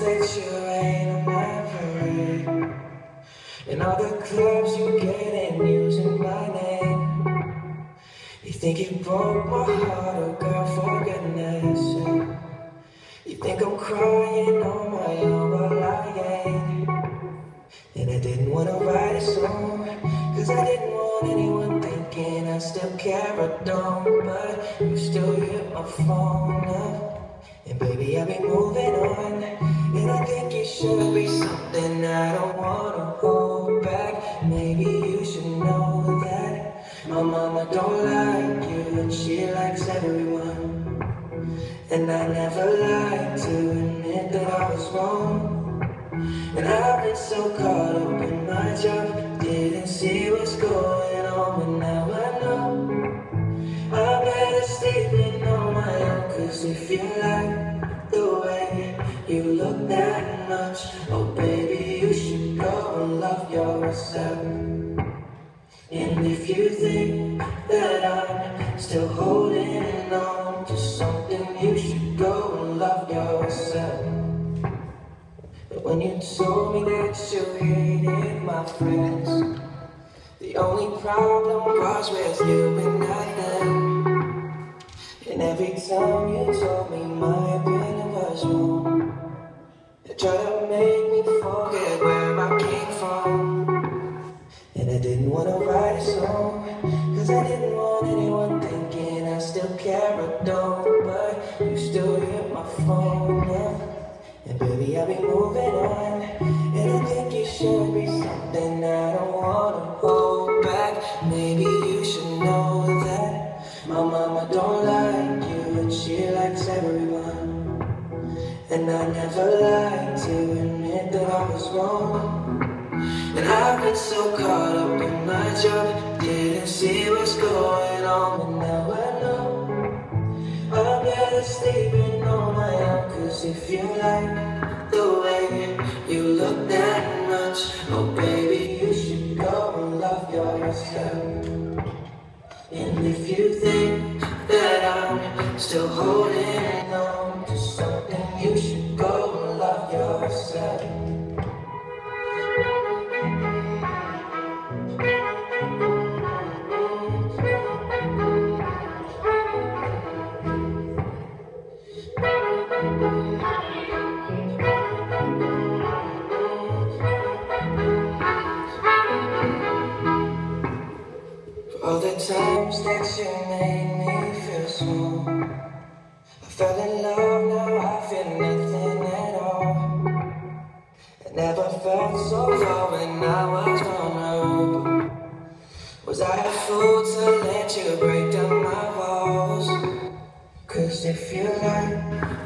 that you rain on my parade. And all the clubs you get in using my name. You think you broke my heart, oh girl, for goodness. You think I'm crying on my own, well I ain't. And I didn't wanna write a song, cause I didn't want anyone thinking I still care or don't. But you still hit my phone up. And baby, I've been moving on. Should be something I don't wanna hold back. Maybe you should know that my mama don't like you, and she likes everyone. And I never like to admit that I was wrong. And I've been so caught up in my job, didn't see what's going on, but now I know. I better sleep in on my own, cause if you like that much, oh baby, you should go and love yourself. And if you think that I'm still holding on to something, you should go and love yourself. But when you told me that you hated my friends, the only problem was with you and not them. And every time you told me my opinion was wrong, tried to make me forget where I came from. And I didn't wanna write a song, cause I didn't want anyone thinking I still care or don't. But you still hit my phone up. And baby, I've been moving on. And I think it should be something I don't wanna hold back. Maybe you should know that my mama don't And I never like to admit that I was wrong. And I've been so caught up in my job, didn't see what's going on, but now I know. I'm better sleeping on my own, cause if you like all the times that you made me feel small. I fell in love, now I feel nothing at all. I never felt so far when I was vulnerable. Was I a fool to let you break down my walls? Cause if you like